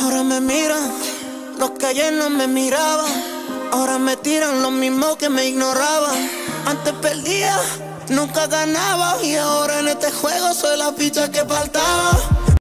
Ahora me miran los que ayer no me miraban. Ahora me tiran los mismos que me ignoraban. Antes perdía, nunca ganaba. Y ahora en este juego soy la ficha que faltaba.